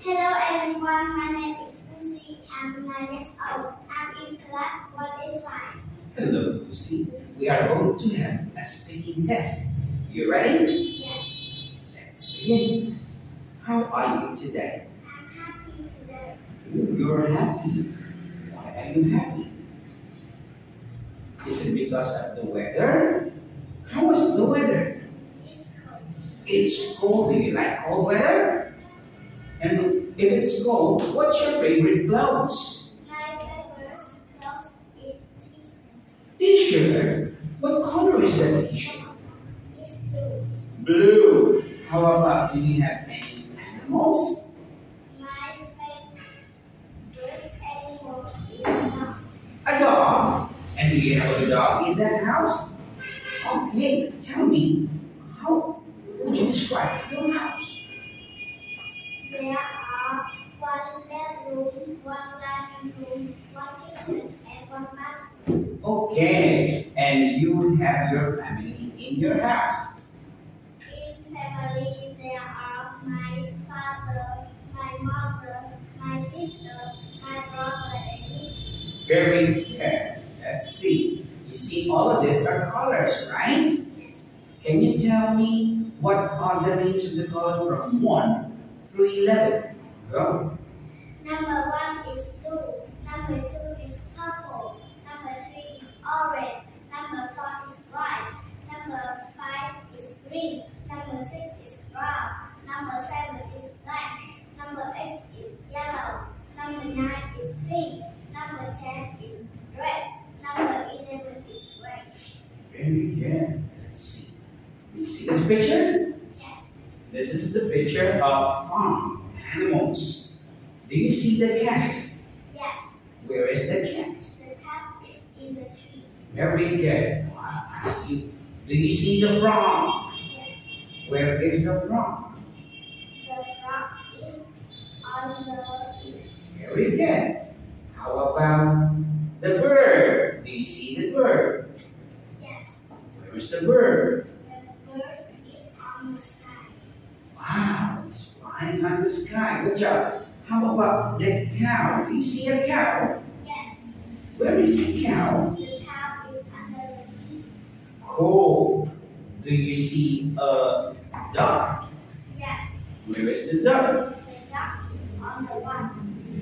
Hello everyone, my name is Lucy. I'm nine years old. I'm in class 185. Hello, Lucy. We are going to have a speaking test. You ready? Yes, Let's begin. How are you today? I'm happy today. You're happy. Why are you happy? Is it because of the weather? How is the weather? It's cold. It's cold. Do you like cold weather? And if it's cold, what's your favorite clothes? My favorite clothes is t-shirt. T-shirt. What color is that t-shirt? It's blue. Blue. How about do you have any animals? My favorite animal is dog. A dog. And do you have a dog in that house? Okay, tell me, how would you describe your house? There are one bedroom, one living room, one kitchen, and one bathroom. Okay, and you have your family in your house. In family, there are my father, my mother, my sister, my brother, and me. Very good. Let's see. You see, all of these are colors, right? Can you tell me what are the names of the colors from 1 through 11? Go. Number one is blue. Number two is purple. Number three is orange. Number four is white. Number five is green. Number six is brown. Number seven is black. Number eight is yellow. Number nine is pink. Number ten is red. Number eleven is red. Very good. Let's see. Do you see this picture? This is the picture of farm animals. Do you see the cat? Yes. Where is the cat? The cat is in the tree. Very good. I ask you, do you see the frog? Yes. Where is the frog? The frog is on the leaf. Very good. How about the bird? Do you see the bird? Yes. Where is the bird? Wow, it's flying on the sky. Good job. How about the cow? Do you see a cow? Yes. Where is the cow? The cow is under the leaf. Cool. Do you see a duck? Yes. Where is the duck? The duck is on the water.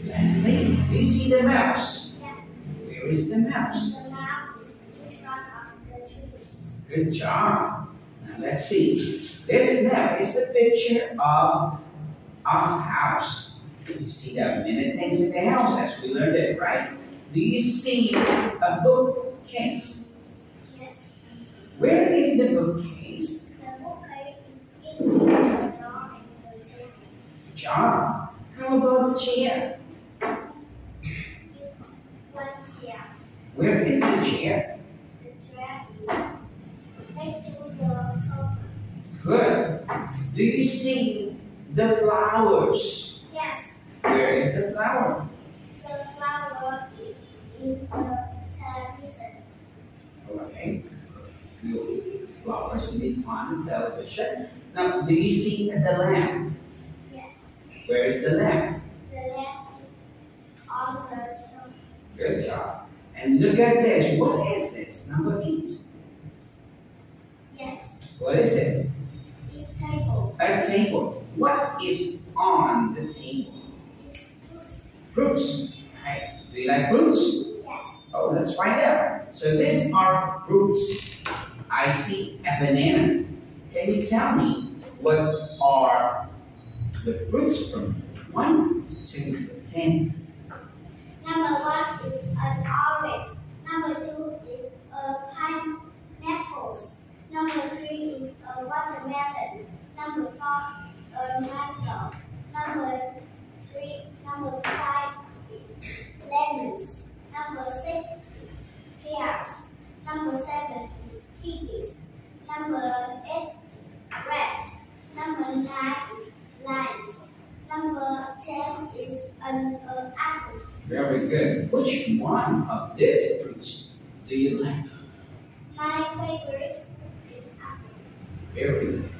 Lastly, do you see the mouse? Yes. Where is the mouse? The mouse is in front of the tree. Good job. Let's see. This now is a picture of a house. You see there are many things in the house as we learned it, right? Do you see a bookcase? Yes. Where is the bookcase? The bookcase is in the door and the table. Good. How about the chair? One chair. Where is the chair? The chair is next to the sofa. Good. Do you see the flowers? Yes. Where is the flower? The flower is in the television. Okay. Good. Flowers in on the television. Now, do you see the lamp? Yes. Where is the lamp? The lamp is on the sofa. Good job. And look at this. What is this? Number eight. Yes. What is it? Table. What is on the table? Fruits. Right. Do you like fruits? Yes. Oh, let's find out. So these are fruits. I see a banana. Can you tell me what are the fruits from 1 to 10? Number one is an orange. Number two is a pineapple. Number three is a watermelon. Number a mango. Number three, number five is lemons. Number six is pears. Number seven is kiwis. Number eight grapes. Number nine is limes. Number ten is an uh, apple. Very good. Which one of these fruits do you like? My favorite is apple. Very good.